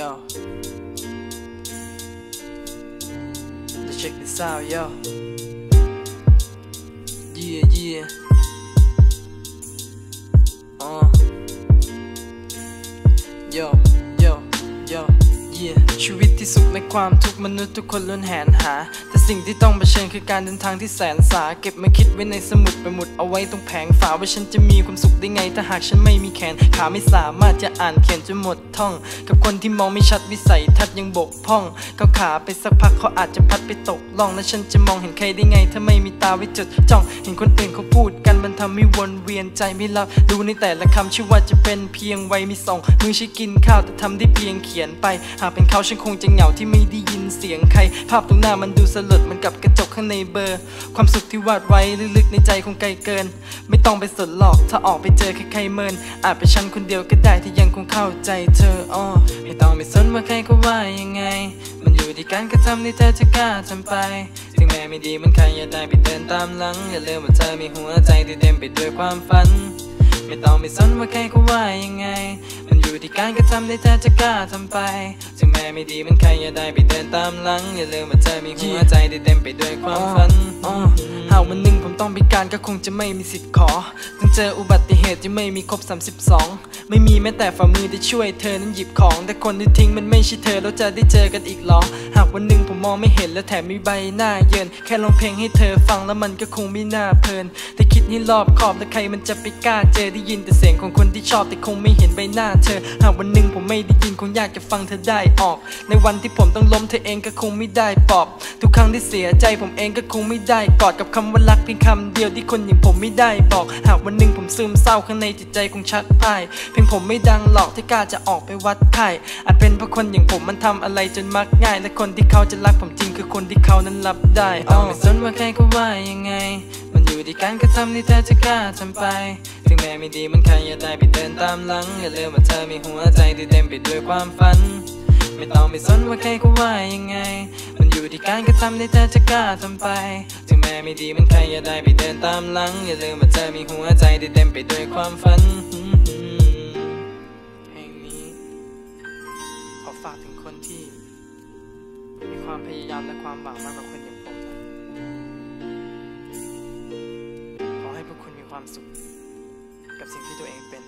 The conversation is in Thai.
yo. Let's check this out, yo. Yeah, yeah. ชีวิตที่สุขในความทุกข์มนุษย์ทุกคนล้วนแหนหา แต่สิ่งที่ต้องเผชิญคือการเดินทางที่แสนสา เก็บมาคิดไว้ในสมุดไปหมุดเอาไว้ตรงแผงฝาว่าฉันจะมีความสุขได้ไงถ้าหากฉันไม่มีแขน ขาไม่สามารถจะอ่านเขียนจนหมดท่อง กับคนที่มองไม่ชัดวิสัยทัศน์ยังบกพร่องก้าวขาไปสักพักเขาอาจจะพัดไปตกล่อง แล้วฉันจะมองเห็นใครได้ไง ถ้าไม่มีตาไว้จดจ้อง เห็นคนอื่นเขาพูดกันมันทำให้วนเวียนใจไม่รับดูในแต่ละคำชื่อว่าจะเป็นเพียงไว้มีสองมือใช้กินข้าวแต่ทำได้เพียงเขียนไป หากเป็นเขาฉันคงจะเหงาที่ไม่ได้ยินเสียงใคร ภาพตรงหน้ามันดูสลดมันกับกระจกข้างในเบอร์ ความสุขที่วาดไว้ลึกๆในใจคงไกลเกิน ไม่ต้องไปสนหรอกถ้าออกไปเจอใครๆเมิน อาจเป็นฉันคนเดียวก็ได้ที่ยังคงเข้าใจเธออ้อไม่ต้องไปสนว่าใครเขาว่ายังไง มันอยู่ที่การกระทำที่เธอจะกล้าทำไปถึงแม้ไม่ดีมันใครอย่าได้ไปเดินตามหลัง อย่าลืมว่าเธอมีหัวใจที่เต็มไปด้วยความฝัน ไม่ต้องไปสนว่าใครเขาว่ายังไง อยู่ที่การกระทำที่เธอจะกล้าทำไป ถึงแม้ไม่ดีมันใครอย่าได้ไปเดินตามหลัง อย่าลืมว่าเธอมีหัวใจที่เต็มไปด้วยความฝันหากวันหนึ่งผมต้องพิการก็คงจะไม่มีสิทธิ์ขอต้องเจออุบัติเหตุที่ไม่มีครบ 32 ไม่มีแม้แต่ฝ่ามือที่ช่วยเธอนั้นหยิบของ แต่คนที่ทิ้งมันไม่ใช่เธอแล้วจะได้เจอกันอีกหรอ หากวันหนึ่งผมมองไม่เห็นและแถมมีใบหน้าเยินแค่ร้องเพลงให้เธอฟังแล้วมันก็คงไม่น่าเพลิน แต่คิดให้รอบขอบแล้วใครมันจะไปกล้าเจอได้ยินแต่เสียงของคนที่ชอบแต่คงไม่เห็นใบหน้าเธอหากวันหนึ่งผมไม่ได้ยินคงอยากจะฟังเธอได้ออก ในวันที่ผมต้องล้มเธอเองก็คงไม่ได้ปลอบ ทุกครั้งที่เสียใจผมเองก็คงไม่ได้กอดกับคำว่ารักเพียงคำเดียวที่คนอย่างผมไม่ได้บอก หากวันหนึ่งผมซึมเศร้าข้างในจิตใจคงชักพ่ายเพียงผมไม่ดังหรอกที่กล้าจะออกไปวัดไข่อาจเป็นเพราะคนอย่างผมมันทำอะไรจนมักง่าย และคนที่เขาจะรักผมจริงคือคนที่เขานั้นรับได้ต้องไม่สนว่าใครเขาว่ายังไง อยู่ที่การกระทำที่เธอจะกล้าทำไป ถึงแม้ไม่ดีมันใครอย่าได้ไปเดินตามหลัง อย่าลืมว่าเธอมีหัวใจที่เต็มไปด้วยความฝัน ไม่ต้องไปสนว่าใครเขาว่ายังไง มันอยู่ที่การกระทำที่เธอจะกล้าทำไป ถึงแม้ไม่ดีมันใครอย่าได้ไปเดินตามหลัง อย่าลืมว่าเธอมีหัวใจที่เต็มไปด้วยความฝันเพลงนี้ขอฝากถึงคนที่ มีความพยายามและความหวังมากกว่าคนอย่น ความสุข กับสิ่งที่ตัวเองเป็น